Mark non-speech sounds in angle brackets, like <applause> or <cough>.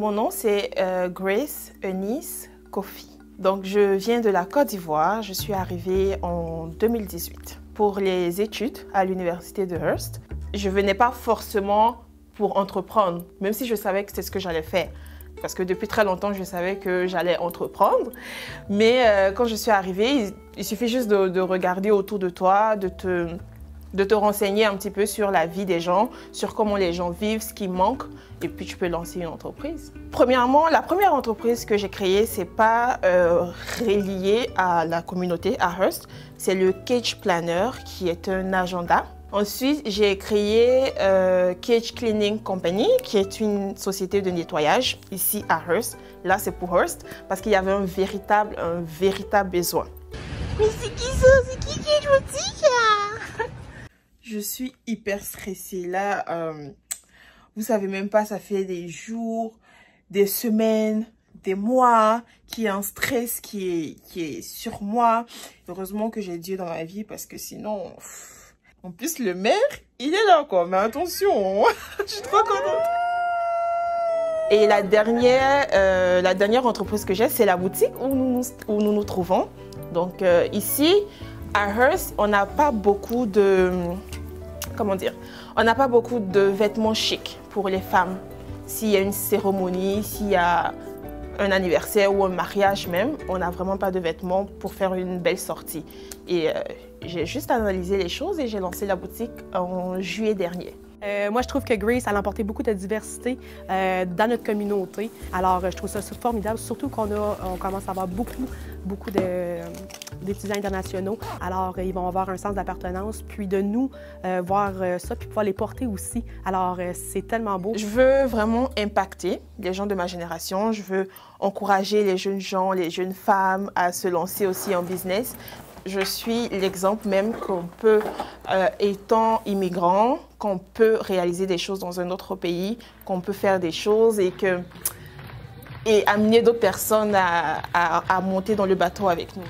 Mon nom, c'est euh, Grace Eunice Kofi. Donc, je viens de la Côte d'Ivoire. Je suis arrivée en 2018 pour les études à l'université de Hearst. Je venais pas forcément pour entreprendre, même si je savais que c'est ce que j'allais faire. Parce que depuis très longtemps, je savais que j'allais entreprendre. Mais euh, quand je suis arrivée, il, suffit juste de, de regarder autour de toi, de te de te renseigner un petit peu sur la vie des gens, sur comment les gens vivent, ce qui manque, et puis tu peux lancer une entreprise. Premièrement, la première entreprise que j'ai créée, c'est pas euh, relié à la communauté, à Hearst, c'est le Cage Planner, qui est un agenda. Ensuite, j'ai créé euh, Cage Cleaning Company, qui est une société de nettoyage ici à Hearst. Là, c'est pour Hearst, parce qu'il y avait un véritable, un véritable besoin. Mais c'est qui ça? C'est qui je suis hyper stressée. Là, euh, vous savez même pas, ça fait des jours, des semaines, des mois qui est un stress qui est, qui est sur moi. Heureusement que j'ai Dieu dans ma vie parce que sinon... En plus, le maire, il est là, quoi. Mais attention, <laughs> je suis trop contente. Et la dernière, euh, la dernière entreprise que j'ai, c'est la boutique où nous, où nous nous trouvons. Donc euh, ici, à Hearst, on n'a pas beaucoup de, comment dire, on n'a pas beaucoup de vêtements chics pour les femmes. S'il y a une cérémonie, s'il y a un anniversaire ou un mariage même, on n'a vraiment pas de vêtements pour faire une belle sortie. Et euh, j'ai juste analysé les choses et j'ai lancé la boutique en juillet dernier. Euh, moi, je trouve que Grace a emporté beaucoup de diversité euh, dans notre communauté. Alors, je trouve ça formidable, surtout qu'on on commence à avoir beaucoup, beaucoup d'étudiants internationaux. Alors, ils vont avoir un sens d'appartenance, puis de nous euh, voir ça, puis pouvoir les porter aussi. Alors, c'est tellement beau. Je veux vraiment impacter les gens de ma génération. Je veux encourager les jeunes gens, les jeunes femmes à se lancer aussi en business. Je suis l'exemple même qu'on peut, étant immigrant, qu'on peut réaliser des choses dans un autre pays, qu'on peut faire des choses et que amener d'autres personnes à monter dans le bateau avec nous.